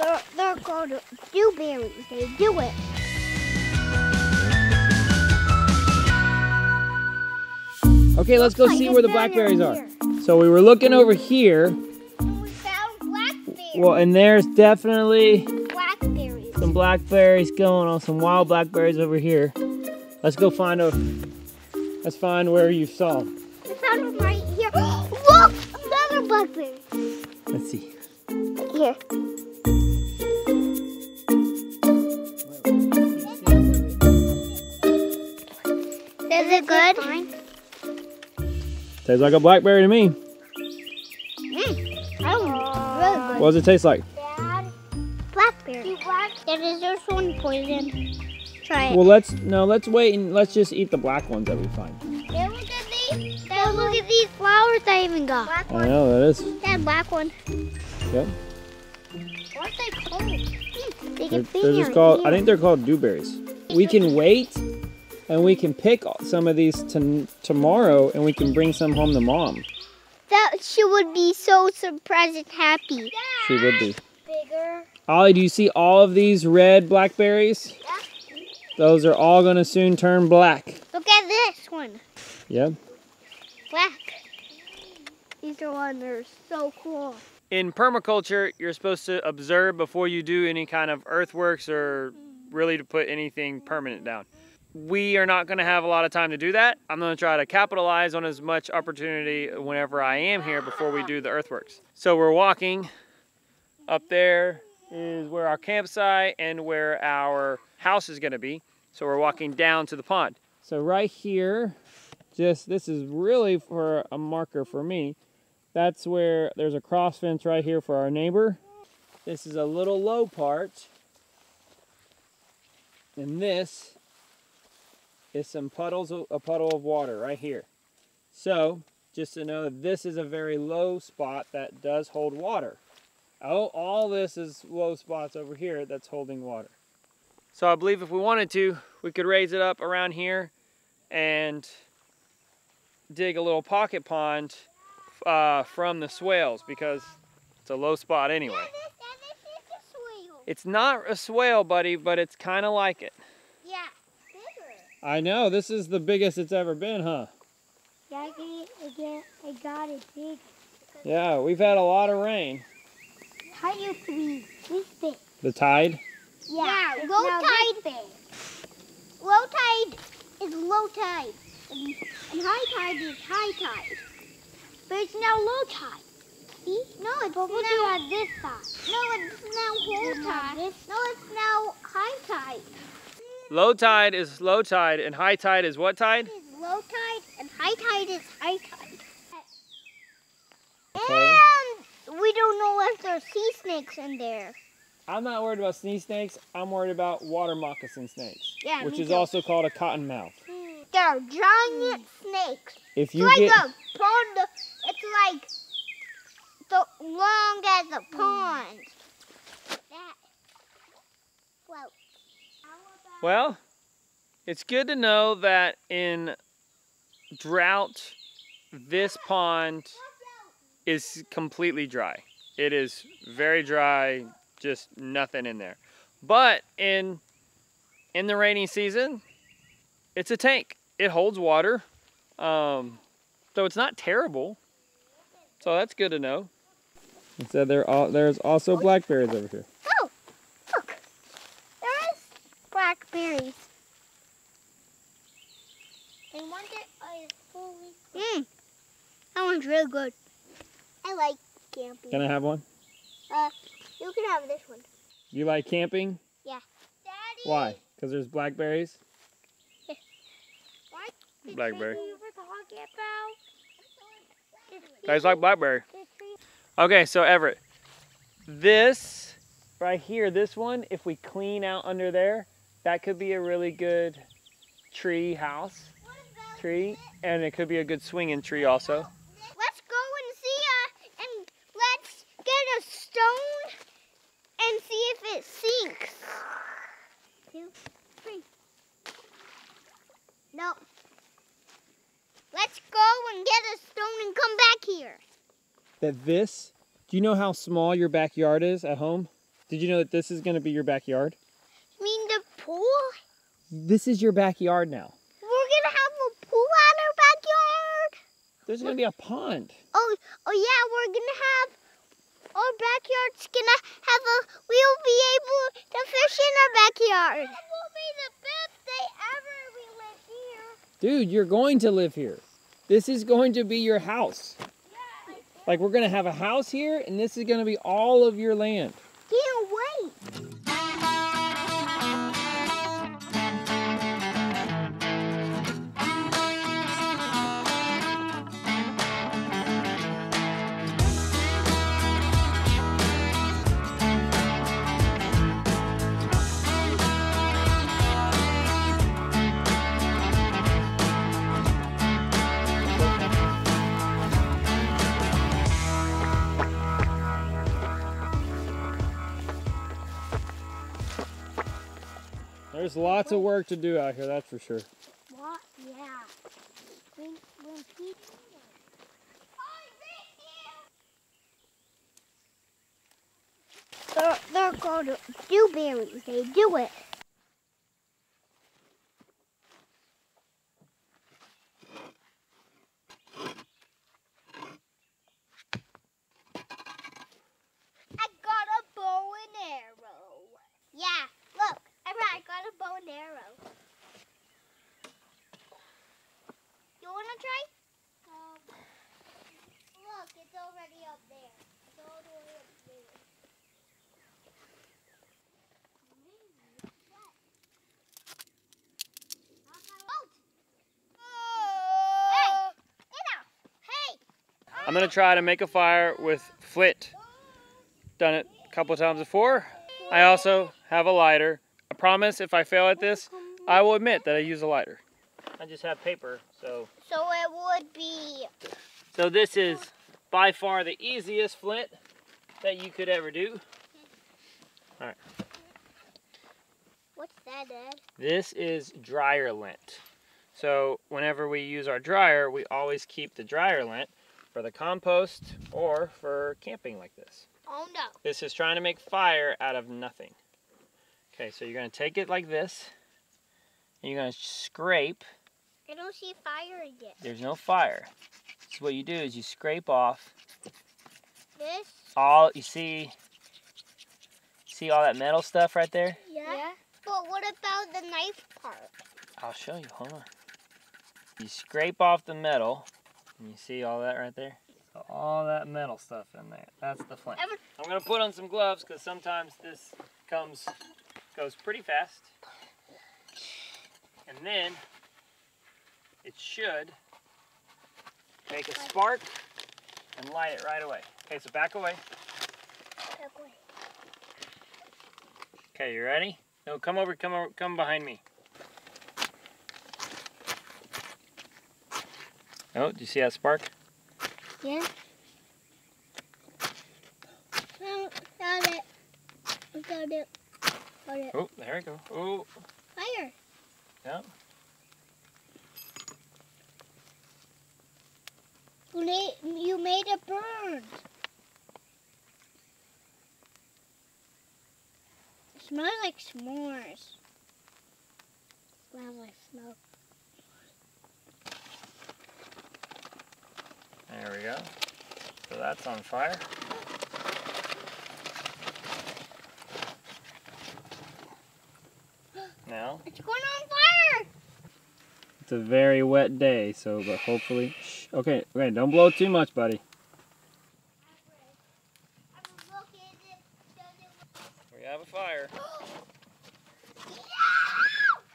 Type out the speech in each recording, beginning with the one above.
They're, they're called dewberries. They do it. Okay, let's go see where the blackberries are. So we were looking over here. We found blackberries. Well, and there's definitely blackberries. some blackberries going on, some wild blackberries over here. Let's go find a. Let's find where you saw. We found them right here. Look! Another blackberry. Let's see. Here. Is it good? Tastes like a blackberry to me. Mm. Oh, really. What does it taste like? Dad, blackberry. It is this one poison. Try it. Well, let's no. Let's wait and let's just eat the black ones that we find. Dad, look at these. Dad, look at these flowers I even got. Black I know that is. Dad, black one. Yep. What are they called? They They're, they're just here. called. I think they're called dewberries. We can wait, and we can pick some of these to, tomorrow, and we can bring some home to mom. That she would be so surprised and happy. She would be. Bigger. Ollie, do you see all of these red blackberries? Yeah. Those are all gonna soon turn black. Look at this one. Yep. Black. These are one that are so cool. In permaculture, you're supposed to observe before you do any kind of earthworks or really to put anything permanent down. We are not going to have a lot of time to do that. I'm going to try to capitalize on as much opportunity whenever I am here before we do the earthworks. So we're walking. Up there is where our campsite and where our house is going to be. So we're walking down to the pond. So right here, just this is really for a marker for me. That's where there's a cross fence right here for our neighbor. This is a little low part. And this is some puddles, a puddle of water right here. So, just to know that this is a very low spot that does hold water. Oh, all this is low spots over here that's holding water. So I believe if we wanted to, we could raise it up around here and dig a little pocket pond uh, from the swales because it's a low spot anyway. It's not a swale, buddy, but it's kind of like it. Yeah. I know, this is the biggest it's ever been, huh? Yeah, I got, I got it big. Yeah, we've had a lot of rain. How used to be this big? The tide? Yeah, low tide. Big. Low tide is low tide, and, and high tide is high tide. But it's now low tide. See? No, it's but look now at this side. No, it's now whole tide. No, it's now high tide. Low tide is low tide, and high tide is what tide? It's low tide, and high tide is high tide. Okay. And we don't know if there's sea snakes in there. I'm not worried about sea snakes. I'm worried about water moccasin snakes, Yeah, which is too. also called a cottonmouth. They're giant snakes. If It's you like get a pond. It's like the long as a pond. That float. Well, it's good to know that in drought, this pond is completely dry. It is very dry, just nothing in there. But in in the rainy season, it's a tank. It holds water, um, so it's not terrible. So that's good to know. It said there all, there's also blackberries over here. Oh, look. There is blackberries. And one that is fully. Mmm. That one's really good. I like camping. Can I have one? Uh, you can have this one. You like camping? Yeah. Daddy. Why? Because there's blackberries? Why? Blackberry. tree were talking about? Guys like blackberry. Okay, so Everett, this right here, this one, if we clean out under there, that could be a really good tree house tree, and it could be a good swinging tree also. Let's go and see uh and let's get a stone and see if it sinks. Two, three. No. Let's go and get a stone and come back here. That this, do you know how small your backyard is at home? Did you know that this is going to be your backyard? You mean the pool? This is your backyard now. We're gonna have a pool at our backyard. There's going to be a pond. Oh, oh yeah, we're gonna have our backyard's gonna have a. We'll be able to fish in our backyard. It will be the best day ever we live here. Dude, you're going to live here. This is going to be your house. Yeah, Like we're going to have a house here and this is going to be all of your land. There's lots of work to do out here, that's for sure. What? Yeah. When, when people. Oh, they're, they're called dewberries. They do it. I got a bow and arrow. Yeah, look, I I got a bow and arrow. You wanna try? Um, look, it's already up there. It's all the way up there. Hey! Anna! Hey! I'm going to try to make a fire with flint. Done it a couple times before. I also have a lighter. I promise if I fail at this, I will admit that I use a lighter. I just have paper, so. So it would be. So this is by far the easiest flint that you could ever do. All right. What's that, Dad? This is dryer lint. So whenever we use our dryer, we always keep the dryer lint for the compost or for camping like this. Oh no. This is trying to make fire out of nothing. Okay, so you're gonna take it like this, and you're gonna scrape. I don't see fire yet. There's no fire. So what you do is you scrape off This? all, you see, see all that metal stuff right there? Yeah. But what about the knife part? I'll show you, hold on. You scrape off the metal, and you see all that right there? So all that metal stuff in there, that's the flint. Ever- I'm gonna put on some gloves because sometimes this comes, goes pretty fast. And then, it should make a spark and light it right away. Okay, so back away. Okay, you ready? No, come over, come over, come behind me. Oh, do you see that spark? Yeah. Got it. Got it. Oh, it. Oh, there we go. Oh, Fire. yeah. You made, you made it burn. It smells like s'mores. Smells like smoke. There we go. So that's on fire. Now, It's going on fire. it's a very wet day, so, but hopefully, shh. Okay, okay, don't blow too much, buddy. We have a fire. Oh!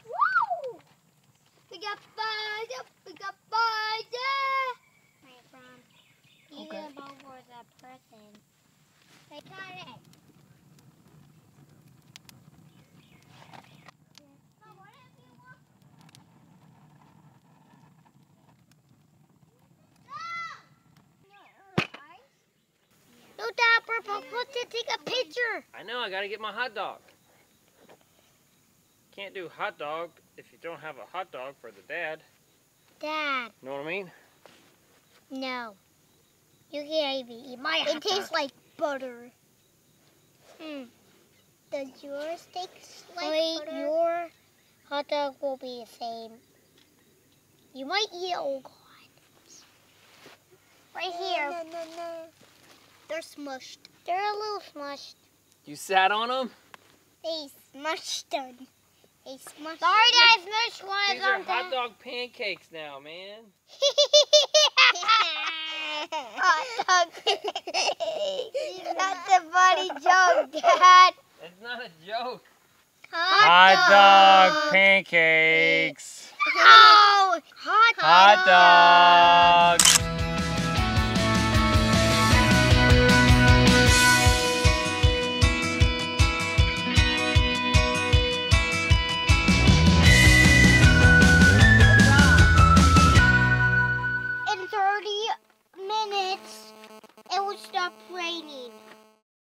Woo! We got fire! We got fire! Right from Okay. even over the person. They got it. No, Dapper, but put to take a picture. I know, I gotta get my hot dog. Can't do hot dog if you don't have a hot dog for the dad. Dad, Know what I mean? no. You can't even eat my hot dog. It tastes like butter. Hmm. Does yours take like Wait, butter? your hot dog will be the same. You might eat it. Oh God! Right here, No, no, no. They're smushed. They're a little smushed. You sat on them? They smushed them. They smushed them. Sorry, them. I smushed one These of are hot dog pancakes now, man. Hot dog. That's a funny joke, Dad. It's not a joke. Hot, dog pancakes. Oh, hot, Hot dog.